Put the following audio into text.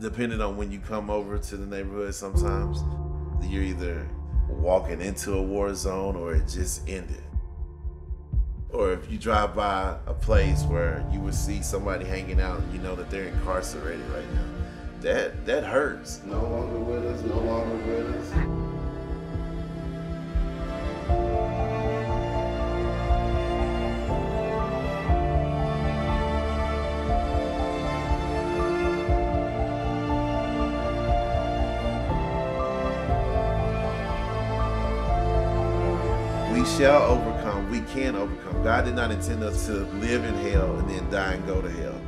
depending on when you come over to the neighborhood, sometimes you're either walking into a war zone or it just ended. Or if you drive by a place where you would see somebody hanging out and you know that they're incarcerated right now, that that hurts. No longer with us, no longer with we shall overcome. We can overcome. God did not intend us to live in hell and then die and go to hell.